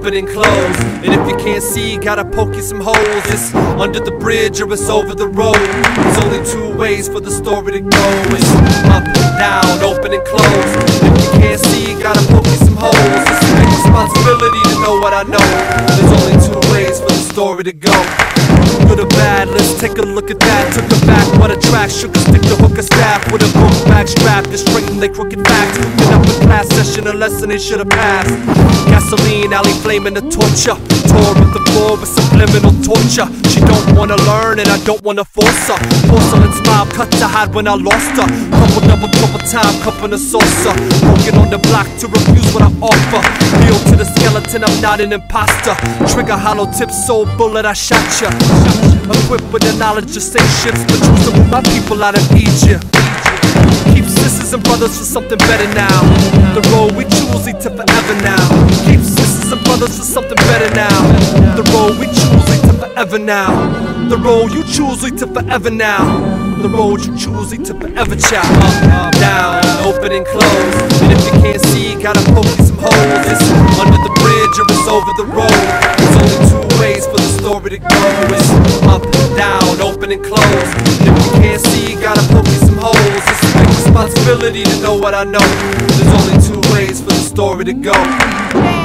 open and close. And if you can't see, gotta poke you some holes. It's under the bridge or it's over the road. There's only two ways for the story to go. It's up, down, open and close. If you can't see, gotta poke you some holes. It's a big responsibility to know what I know. There's only two ways for the story to go. Good or bad, let's take a look at that. Took it back, what a track. Shook a stick to hook a staff with a book bag strap to straighten they crooked facts. Class session, a lesson they should have passed. Gasoline alley flaming the torture. Tore with the floor with subliminal torture. She don't wanna learn and I don't wanna force her. Porcelain smile cut to hide when I lost her. Couple double trouble time, cup in a saucer. Broken on the block to refuse what I offer. Kneel to the skeleton, I'm not an imposter. Trigger hollow tip, soul bullet, I shot ya. Equipped with the knowledge to sink ships, but choose to move my people out of Egypt. Sisters and brothers for something better now. The road we choose lead to forever now. Keep sisters and brothers for something better now. The road we choose lead to forever now. The road you choose lead to forever now. The road you choose lead to forever, child. Up, down, open and close. And if you can't see, gotta poke some holes. It's under the bridge or it's over the road. There's only two ways for the story to go. It's up, down, open and close. And if you can't see, gotta poke some holes. It's responsibility to know what I know. There's only two ways for the story to go.